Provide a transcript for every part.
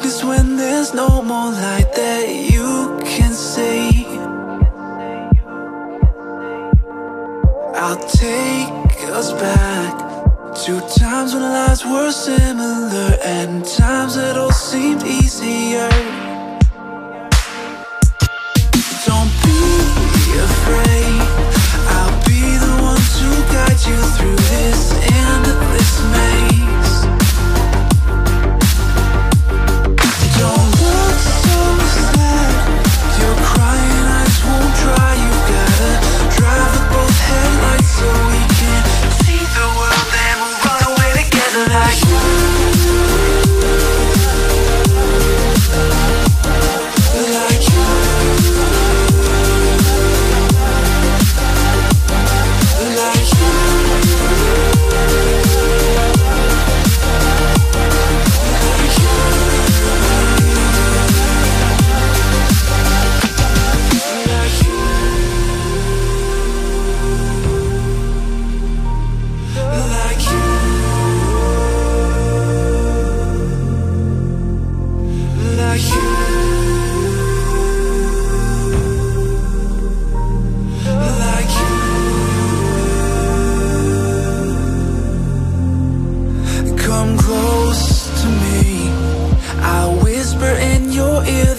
'Cause when there's no more light that you can see. I'll take us back to times when lives were similar And times that all seemed easier.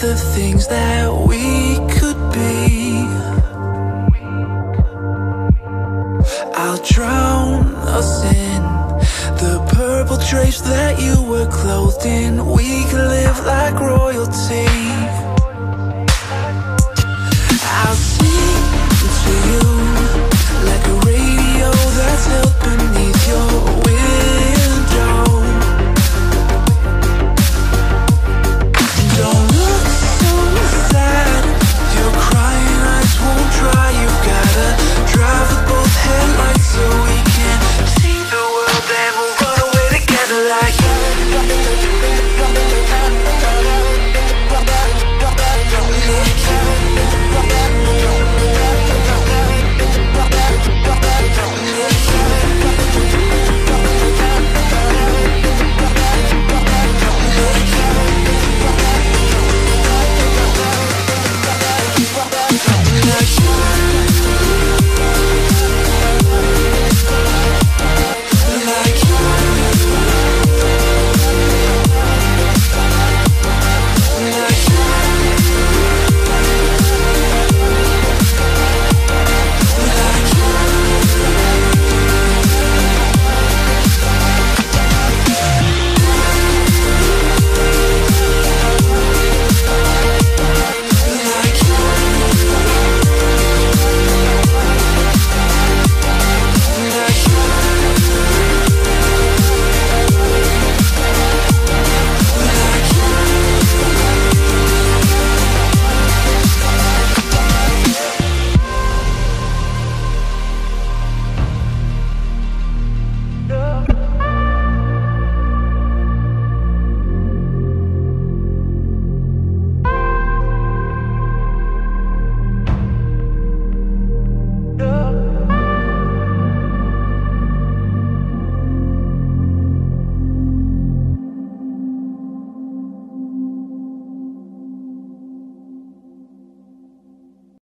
the things that we could be. I'll drown us in the purple drapes that you were clothed in. We could live like royalty.